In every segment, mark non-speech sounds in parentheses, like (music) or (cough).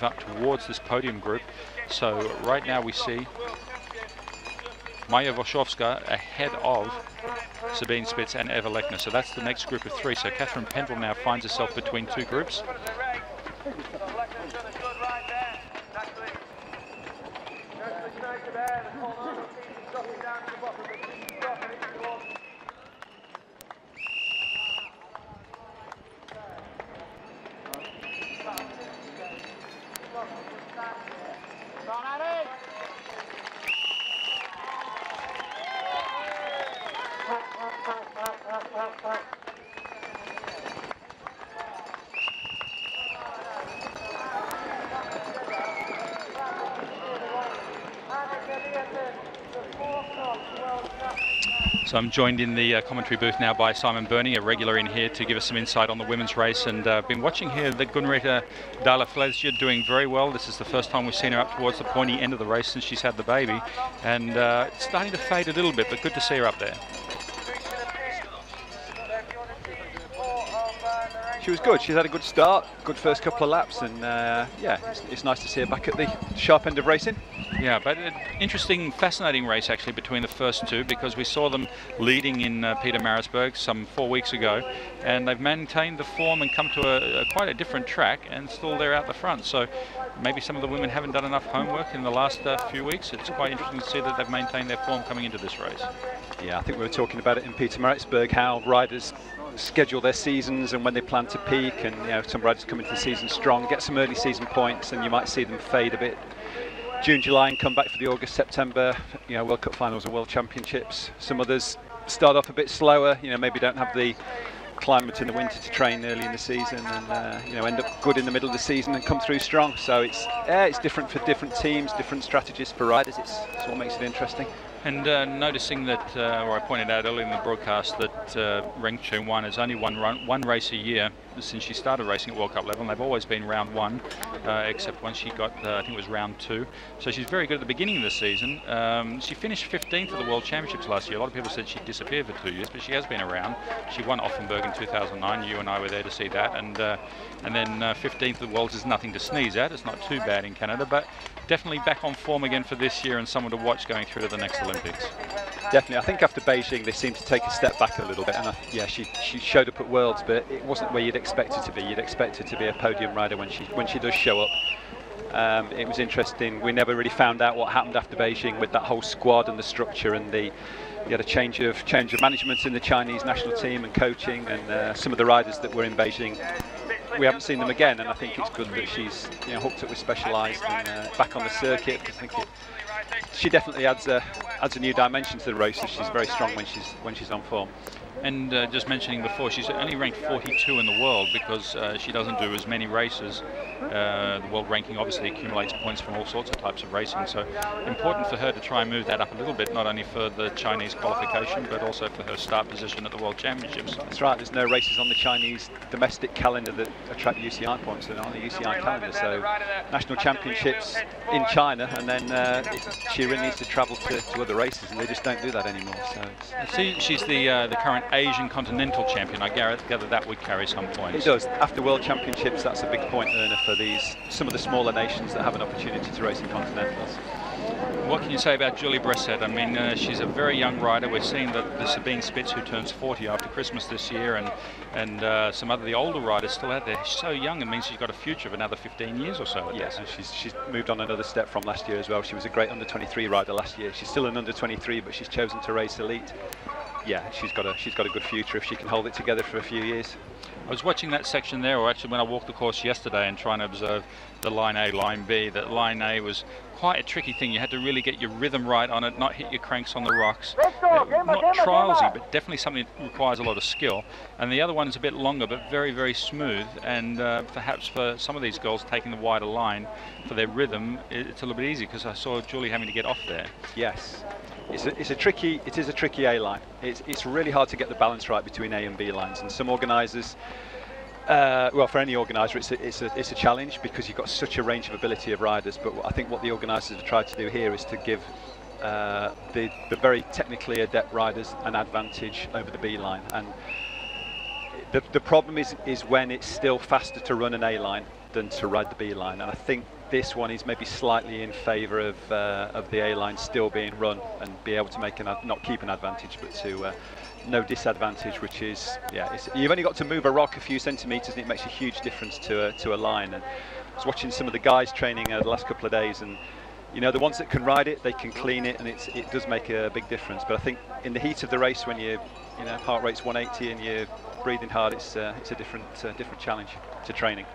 move up towards this podium group. So right now we see Maja Włoszczowska ahead of Sabine Spitz and Eva Lechner. So that's the next group of three. So Catharine Pendrel now finds herself between two groups. Donare! So I'm joined in the uh, commentary booth now by Simon Burney, a regular in here, to give us some insight on the women's race. And uh, been watching here the Gunn-Rita Dahle Flesjå doing very well. This is the first time we've seen her up towards the pointy end of the race since she's had the baby. And uh, it's starting to fade a little bit, but good to see her up there. She was good. She's had a good start, good first couple of laps, and uh, yeah, it's, it's, nice to see her back at the sharp end of racing. Yeah, but an interesting, fascinating race actually between the first two because we saw them leading in uh, Pietermaritzburg some four weeks ago, and they've maintained the form and come to a, a, quite a different track, and still they're out the front. So maybe some of the women haven't done enough homework in the last uh, few weeks. It's quite interesting to see that they've maintained their form coming into this race. Yeah, I think we were talking about it in Pietermaritzburg, how riders schedule their seasons and when they plan to peak and you know some riders come into the season strong get some early season points and you might see them fade a bit. June July and come back for the August September you know World Cup finals and World Championships. Some others start off a bit slower you know maybe don't have the climate in the winter to train early in the season and uh, you know end up good in the middle of the season and come through strong. So it's yeah, it's different for different teams different strategies for riders. It's, it's what makes it interesting and uh, noticing that, uh, or I pointed out earlier in the broadcast, that uh, Ren Chengyuan has only won run, one race a year since she started racing at World Cup level. And they've always been round one, uh, except when she got, uh, I think it was round two. So she's very good at the beginning of the season. Um, she finished 15th at the World Championships last year. A lot of people said she'd disappeared for two years, but she has been around. She won Offenburg in 2009. You and I were there to see that. And uh, and then 15th uh, at the Worlds is nothing to sneeze at. It's not too bad in Canada, but definitely back on form again for this year and someone to watch going through to the next Olympics. Definitely. I think after Beijing, they seemed to take a step back a little bit. And I, yeah, she, she showed up at Worlds, but it wasn't where you'd expect her to be. You'd expect her to be a podium rider when she when she does show up. Um, it was interesting. We never really found out what happened after Beijing with that whole squad and the structure and the. You had a change of change of management in the Chinese national team and coaching, and uh, some of the riders that were in Beijing we haven't seen them again, and I think it's good that she's you know, hooked up with Specialized and uh, back on the circuit. I think it, she definitely adds a adds a new dimension to the race. She's very strong when she's when she's on form. And uh, just mentioning before, she's only ranked 42 in the world because uh, she doesn't do as many races. Uh, the world ranking obviously accumulates points from all sorts of types of racing, so important for her to try and move that up a little bit, not only for the Chinese qualification, but also for her start position at the World Championships. That's right, there's no races on the Chinese domestic calendar that attract UCI points, they're on the UCI calendar, so national championships in China, and then uh, she really needs to travel to, to, other races, and they just don't do that anymore. So she's the, uh, the current Asian Continental Champion. I gather that would carry some points. It does. After World Championships, that's a big point earner for these some of the smaller nations that have an opportunity to race in Continentals. What can you say about Julie Bresset? I mean, uh, she's a very young rider. We're seeing that the Sabine Spitz, who turns 40 after Christmas this year, and and uh, some other the older riders still out there. She's so young, it means she's got a future of another 15 years or so. Yes, and she's she's moved on another step from last year as well. She was a great under 23 rider last year. She's still an under 23, but she's chosen to race elite yeah, she's got a she's got a good future if she can hold it together for a few years. I was watching that section there, or actually when I walked the course yesterday and trying to observe the line A, line B, that line A was quite a tricky thing. You had to really get your rhythm right on it, not hit your cranks on the rocks. Uh, not trialsy, but definitely something that requires a lot of skill. And the other one is a bit longer, but very, very smooth. And uh, perhaps for some of these girls taking the wider line for their rhythm, it's a little bit easy because I saw Julie having to get off there. Yes, it's a, it's a tricky, it is a tricky A line. It's, it's really hard to get the balance right between A and B lines, and some organisers, uh, well, for any organiser, it's a, it's, a, it's a challenge because you've got such a range of ability of riders. But I think what the organisers have tried to do here is to give uh, the, the very technically adept riders an advantage over the B line. And the, the problem is, is when it's still faster to run an A line than to ride the B line. And I think this one is maybe slightly in favour of uh, of the A line still being run and be able to make an not keep an advantage, but to uh, no disadvantage, which is yeah, you've only got to move a rock a few centimetres, and it makes a huge difference to a, to a line. And I was watching some of the guys training uh, the last couple of days, and you know the ones that can ride it, they can clean it, and it does make a big difference. But I think in the heat of the race, when you you know heart rate's 180 and you're breathing hard, it's uh, it's a different uh, different challenge to training.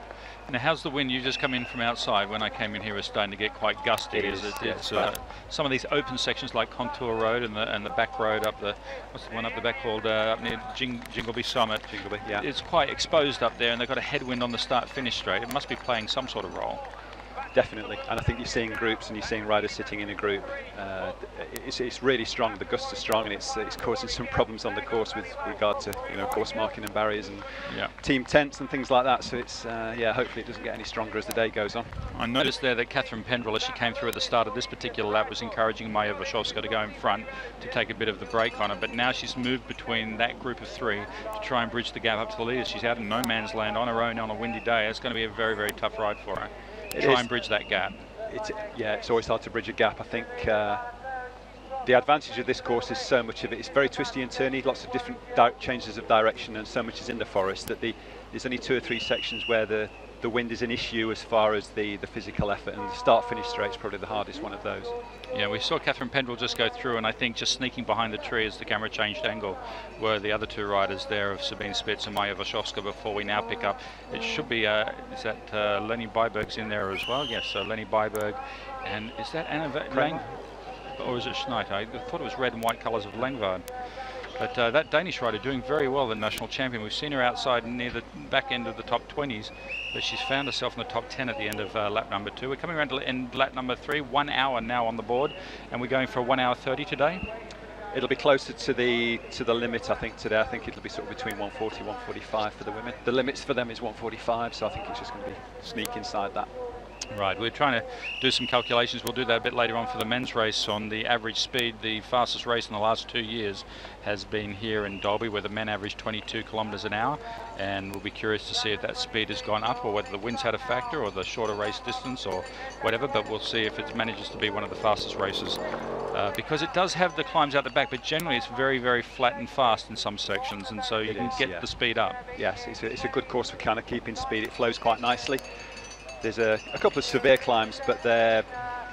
Now, how's the wind? You just come in from outside. When I came in here, it was starting to get quite gusty. It is. it, it's uh, some of these open sections like Contour Road and the and the back road up the what's the one up the back called uh, up near Jing, Jingleby Summit. Jingleby, yeah. It's quite exposed up there, and they've got a headwind on the start-finish straight. It must be playing some sort of role definitely. And I think you're seeing groups and you're seeing riders sitting in a group. Uh, it's, it's, really strong. The gusts are strong, and it's it's causing some problems on the course with regard to you know course marking and barriers and yeah. team tents and things like that. So it's uh, yeah, hopefully it doesn't get any stronger as the day goes on. I noticed there that Catharine Pendrel, as she came through at the start of this particular lap, was encouraging Maja Włoszczowska to go in front to take a bit of the break on her. But now she's moved between that group of three to try and bridge the gap up to the leaders. She's out in no man's land on her own on a windy day. It's going to be a very very tough ride for her. It try is. and bridge that gap it's yeah, it's always hard to bridge a gap. I think uh, the advantage of this course is so much of it. it is very twisty and turny, lots of different changes of direction, and so much is in the forest that the, there's only two or three sections where the the wind is an issue as far as the, the physical effort, and the start-finish straight is probably the hardest one of those. Yeah, we saw Catharine Pendrel just go through, and I think just sneaking behind the tree as the camera changed angle were the other two riders there of Sabine Spitz and Maja Włoszczowska before we now pick up. It should be, uh, is that uh, Lene Byberg's in there as well? Yes, so Lene Byberg. And is that Anna Lang? Or is it Schneid? I thought it was red and white colours of Langvad. But uh, that Danish rider doing very well, the national champion. We've seen her outside near the back end of the top 20s, but she's found herself in the top 10 at the end of uh, lap number two. We're coming around to end lap number three, one hour now on the board, and we're going for a one hour 30 today. It'll be closer to the to the limit, I think, today. I think it'll be sort of between 140 145 for the women. The limits for them is 145, so I think it's just going to be sneak inside that. Right, we're trying to do some calculations. We'll do that a bit later on for the men's race on the average speed. The fastest race in the last two years has been here in Dalby, where the men average 22 kilometres an hour. And we'll be curious to see if that speed has gone up or whether the wind's had a factor or the shorter race distance or whatever. But we'll see if it manages to be one of the fastest races. Uh, because it does have the climbs out the back, but generally it's very, very flat and fast in some sections. And so you it can is, get yeah. the speed up. Yes, it's a, it's a good course for kind of keeping speed. It flows quite nicely. There's a, a couple of severe climbs, but they're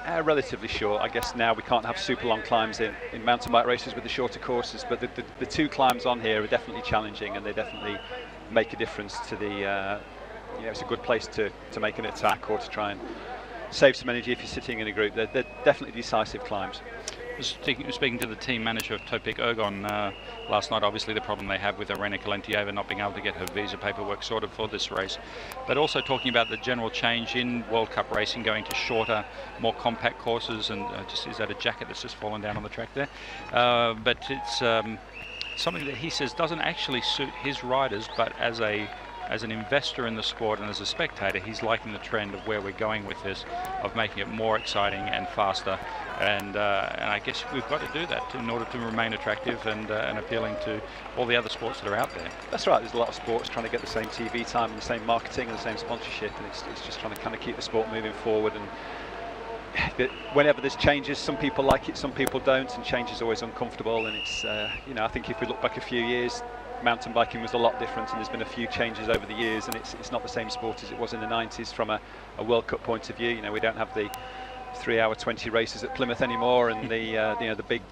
uh, relatively short. I guess now we can't have super long climbs in, in mountain bike races with the shorter courses, but the, the, the two climbs on here are definitely challenging and they definitely make a difference to the, uh, you know, it's a good place to, to make an attack or to try and save some energy if you're sitting in a group. They're, they're definitely decisive climbs speaking to the team manager of Topeak Ergon uh, last night, obviously the problem they have with Irina Kalentieva not being able to get her visa paperwork sorted for this race, but also talking about the general change in World Cup racing, going to shorter, more compact courses, and uh, just is that a jacket that's just fallen down on the track there? Uh, but it's um, something that he says doesn't actually suit his riders, but as a as an investor in the sport and as a spectator, he's liking the trend of where we're going with this, of making it more exciting and faster. And, uh, and I guess we've got to do that in order to remain attractive and, uh, and appealing to all the other sports that are out there. That's right. There's a lot of sports trying to get the same TV time and the same marketing and the same sponsorship, and it's, it's just trying to kind of keep the sport moving forward. And (sighs) whenever there's changes, some people like it, some people don't, and change is always uncomfortable. And it's, uh, you know, I think if we look back a few years, mountain biking was a lot different and there's been a few changes over the years and it's, it's not the same sport as it was in the 90s from a, a World Cup point of view. You know, we don't have the three hour 20 races at Plymouth anymore and the, uh, you know, the big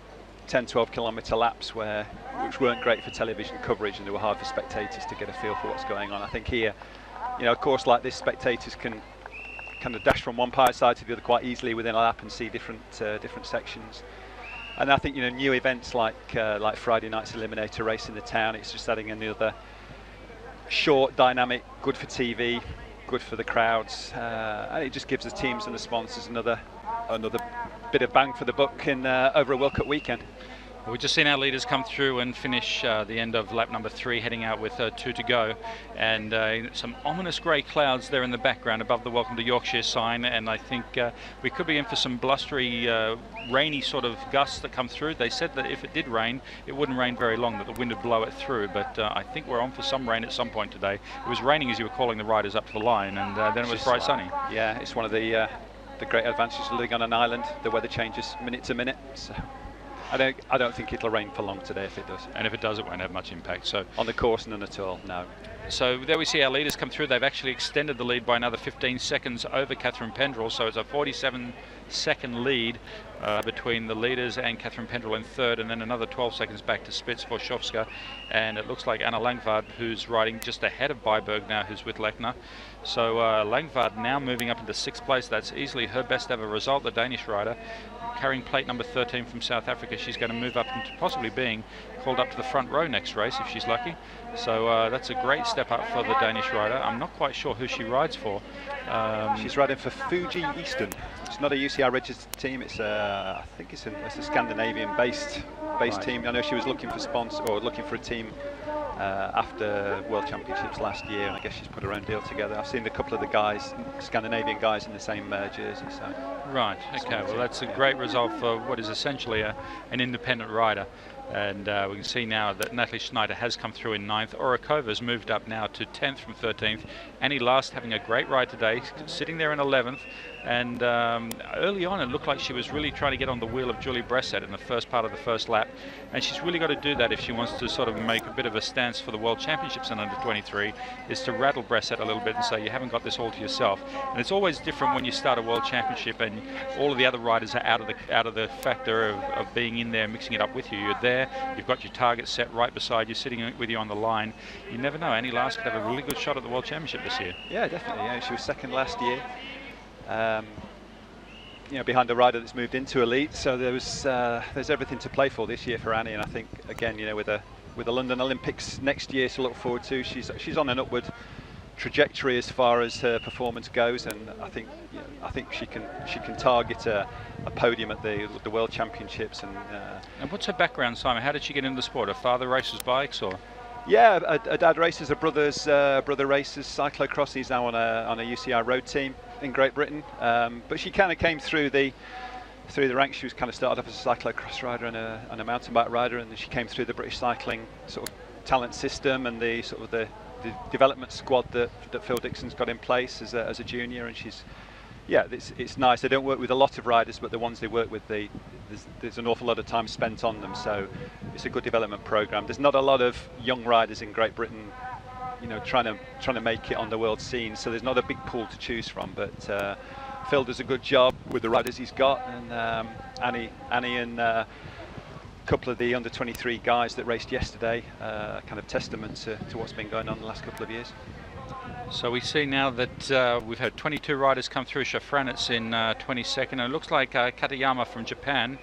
10, 12 kilometre laps where, which weren't great for television coverage and they were hard for spectators to get a feel for what's going on. I think here, you know, a course like this, spectators can kind of dash from one side to the other quite easily within a lap and see different uh, different sections. And I think you know new events like uh, like Friday night's Eliminator race in the town. It's just adding another short, dynamic, good for TV, good for the crowds, uh, and it just gives the teams and the sponsors another another bit of bang for the buck in uh, over a World Cup weekend. We've just seen our leaders come through and finish uh, the end of lap number three, heading out with uh, two to go. And uh, some ominous grey clouds there in the background above the Welcome to Yorkshire sign. And I think uh, we could be in for some blustery, uh, rainy sort of gusts that come through. They said that if it did rain, it wouldn't rain very long, that the wind would blow it through. But uh, I think we're on for some rain at some point today. It was raining as you were calling the riders up to the line, and then it was bright sunny. Yeah, it's one of the the great advantages of living on an island. The weather changes minute to minute. So. I don't, I don't think it'll rain for long today if it does. And if it does, it won't have much impact. So On the course, none at all, no. So there we see our leaders come through. They've actually extended the lead by another 15 seconds over Catharine Pendrel. So it's a 47 second lead uh, between the leaders and Catharine Pendrel in third, and then another 12 seconds back to Spitz Włoszczowska. And it looks like Annika Langvad, who's riding just ahead of Byberg now, who's with Lechner. So uh, Langvad now moving up into sixth place. That's easily her best ever result, the Danish rider carrying plate number 13 from South Africa. She's going to move up into possibly being called up to the front row next race if she's lucky. So uh, that's a great step up for the Danish rider. I'm not quite sure who she rides for. Um, she's riding for Fuji Eastern. It's not a UCI registered team. It's a, I think it's a, it's a Scandinavian-based based right. team. I know she was looking for sponsor or looking for a team uh, after World Championships last year, and I guess she's put her own deal together. I've seen a couple of the guys, Scandinavian guys, in the same uh, jersey. So. Right. Okay. Well, that's a great result for what is essentially a, an independent rider. And uh, we can see now that Nathalie Schneitter has come through in ninth. Orokova's moved up now to 10th from 13th. Annie Last having a great ride today, sitting there in 11th. And um, early on, it looked like she was really trying to get on the wheel of Julie Bresset in the first part of the first lap. And she's really got to do that if she wants to sort of make a bit of a stance for the World Championships in under 23, is to rattle Bresset a little bit and say, you haven't got this all to yourself. And it's always different when you start a World Championship and all of the other riders are out of the out of the factor of, of being in there, mixing it up with you. You're there, you've got your target set right beside you, sitting with you on the line. You never know. Annie Last could have a really good shot at the World Championship this year. Yeah, definitely. Yeah, she was second last year um, you know, behind a rider that's moved into elite. So there was, uh, there's everything to play for this year for Annie, and I think again, you know, with the with the London Olympics next year to look forward to, she's she's on an upward trajectory as far as her performance goes, and I think you know, I think she can she can target a, a podium at the the World Championships. And, uh, and what's her background, Simon? How did she get into the sport? Her father races bikes, or? Yeah, a, a dad races, a brother's uh, brother races cyclocross. He's now on a on a UCI road team in Great Britain. Um, but she kind of came through the through the ranks. She was kind of started off as a cyclocross rider and a, and a mountain bike rider, and then she came through the British cycling sort of talent system and the sort of the, the development squad that, that Phil Dixon's got in place as a, as a junior. And she's yeah, it's, it's nice. They don't work with a lot of riders, but the ones they work with, they, there's, there's, an awful lot of time spent on them. So it's a good development program. There's not a lot of young riders in Great Britain you know, trying to trying to make it on the world scene. So there's not a big pool to choose from. But uh, Phil does a good job with the riders he's got, and um, Annie, Annie, and uh, couple of the under 23 guys that raced yesterday, uh, kind of testament to, to what's been going on the last couple of years. So we see now that uh, we've had 22 riders come through. Shafranitz in uh, 22nd, and it looks like uh, Katayama from Japan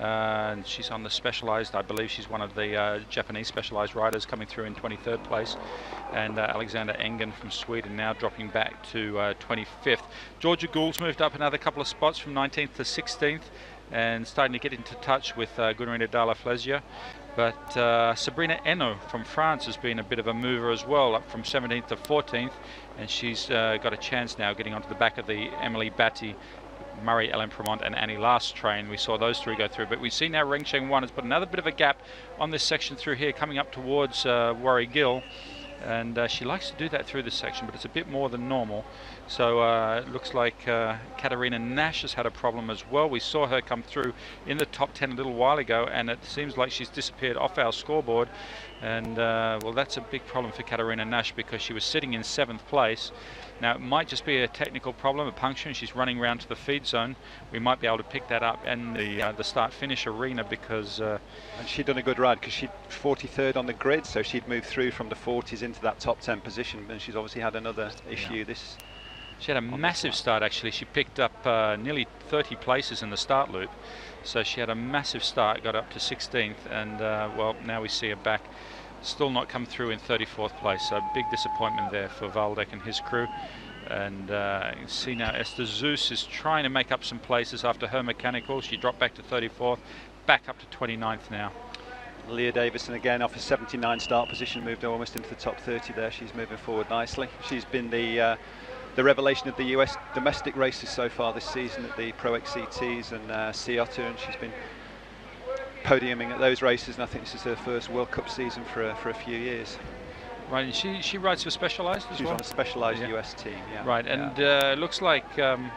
uh, and she's on the specialized, I believe she's one of the uh, Japanese specialized riders coming through in 23rd place. And Alexandra Engen from Sweden now dropping back to 25th. Uh, Georgia Gould's moved up another couple of spots from 19th to 16th and starting to get into touch with uh, Gunn-Rita Dahle. But uh, Sabrina Enaux from France has been a bit of a mover as well, up from 17th to 14th, and she's uh, got a chance now getting onto the back of the Emily Batty Murray, Ellen Premont and Annie last train. We saw those three go through, but we see now Ren Chengyuan has put another bit of a gap on this section through here, coming up towards uh, Warrie Gill. And uh, she likes to do that through this section, but it's a bit more than normal. So uh, it looks like uh, Katarina Nash has had a problem as well. We saw her come through in the top 10 a little while ago, and it seems like she's disappeared off our scoreboard. And uh, well, that's a big problem for Katarina Nash because she was sitting in seventh place. Now, it might just be a technical problem, a puncture, and she's running around to the feed zone. We might be able to pick that up in the, uh, the start-finish arena because... Uh, and she'd done a good ride because she'd 43rd on the grid, so she'd moved through from the 40s into that top 10 position, and she's obviously had another issue yeah. this... She had a massive start, actually. She picked up uh, nearly 30 places in the start loop. So she had a massive start, got up to 16th, and, uh, well, now we see her back still not come through in 34th place. So big disappointment there for Waldeck and his crew. And uh, you see now Esther Süss is trying to make up some places after her mechanical. She dropped back to 34th, back up to 29th now. Lea Davison again off a 79 start position, moved almost into the top 30 there. She's moving forward nicely. She's been the uh, the revelation of the US domestic races so far this season at the Pro XCTs and uh, Sea Otter, and she's been podiuming at those races. And I think this is her first World Cup season for a, for a few years. Right, and she she rides for Specialized as She's well. on a Specialized Yeah. US team. Yeah. Right, yeah. and uh, looks like um,